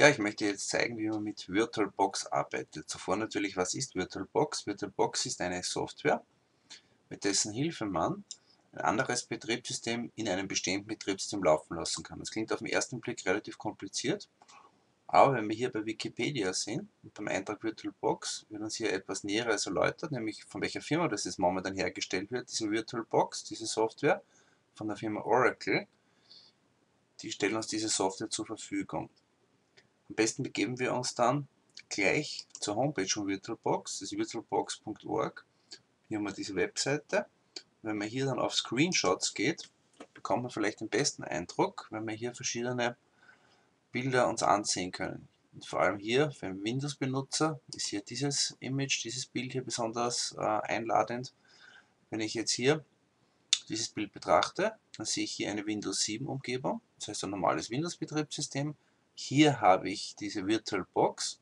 Ja, ich möchte jetzt zeigen, wie man mit VirtualBox arbeitet. Zuvor natürlich, was ist VirtualBox? VirtualBox ist eine Software, mit dessen Hilfe man ein anderes Betriebssystem in einem bestehenden Betriebssystem laufen lassen kann. Das klingt auf den ersten Blick relativ kompliziert, aber wenn wir hier bei Wikipedia sind und beim Eintrag VirtualBox wird uns hier etwas Näheres erläutert, nämlich von welcher Firma das jetzt momentan hergestellt wird, diese VirtualBox, diese Software von der Firma Oracle. Die stellen uns diese Software zur Verfügung. Am besten begeben wir uns dann gleich zur Homepage von VirtualBox, das ist virtualbox.org. Hier haben wir diese Webseite. Wenn man hier dann auf Screenshots geht, bekommt man vielleicht den besten Eindruck, wenn wir hier verschiedene Bilder uns ansehen können. Und vor allem hier für einen Windows-Benutzer ist hier dieses Image, dieses Bild hier besonders äh, einladend. Wenn ich jetzt hier dieses Bild betrachte, dann sehe ich hier eine Windows 7 Umgebung, das heißt ein normales Windows-Betriebssystem hier habe ich diese VirtualBox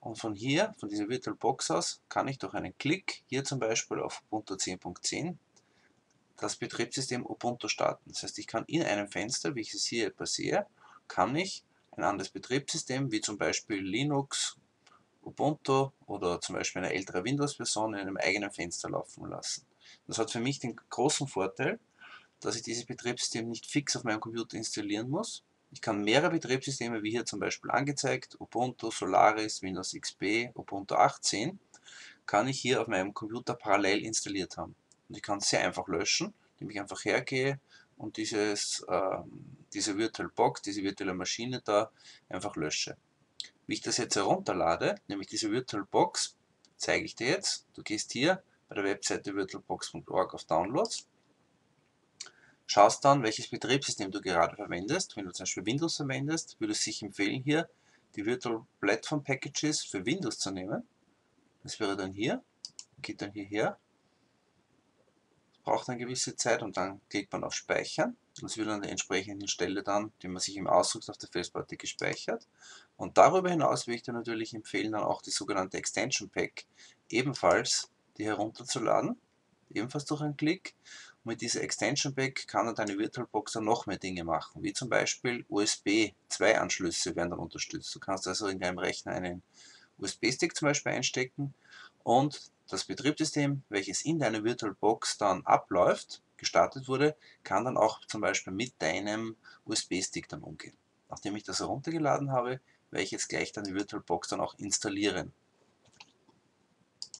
und von hier, von dieser VirtualBox aus, kann ich durch einen Klick hier zum Beispiel auf Ubuntu 10.10 das Betriebssystem Ubuntu starten. Das heißt, ich kann in einem Fenster, wie ich es hier etwa sehe, kann ich ein anderes Betriebssystem, wie zum Beispiel Linux, Ubuntu oder zum Beispiel eine ältere Windows-Version in einem eigenen Fenster laufen lassen. Das hat für mich den großen Vorteil, dass ich dieses Betriebssystem nicht fix auf meinem Computer installieren muss, ich kann mehrere Betriebssysteme, wie hier zum Beispiel angezeigt, Ubuntu, Solaris, Windows XP, Ubuntu 18, kann ich hier auf meinem Computer parallel installiert haben. Und ich kann es sehr einfach löschen, indem ich einfach hergehe und dieses, äh, diese VirtualBox, diese virtuelle Maschine da einfach lösche. Wie ich das jetzt herunterlade, nämlich diese VirtualBox, zeige ich dir jetzt. Du gehst hier bei der Webseite virtualbox.org auf Downloads schaust dann, welches Betriebssystem du gerade verwendest. Wenn du zum Beispiel Windows verwendest, würde es sich empfehlen, hier die Virtual Platform Packages für Windows zu nehmen. Das wäre dann hier, geht dann hierher, braucht eine gewisse Zeit und dann klickt man auf Speichern. Das wird an der entsprechenden Stelle dann, die man sich im ausdruckt, auf der Festplatte gespeichert. Und darüber hinaus würde ich dir natürlich empfehlen, dann auch die sogenannte Extension Pack ebenfalls die herunterzuladen, ebenfalls durch einen Klick mit dieser Extension Pack kann dann deine VirtualBox dann noch mehr Dinge machen, wie zum Beispiel USB 2 Anschlüsse werden dann unterstützt. Du kannst also in deinem Rechner einen USB-Stick zum Beispiel einstecken und das Betriebssystem, welches in deiner VirtualBox dann abläuft, gestartet wurde, kann dann auch zum Beispiel mit deinem USB-Stick dann umgehen. Nachdem ich das heruntergeladen habe, werde ich jetzt gleich dann die VirtualBox dann auch installieren.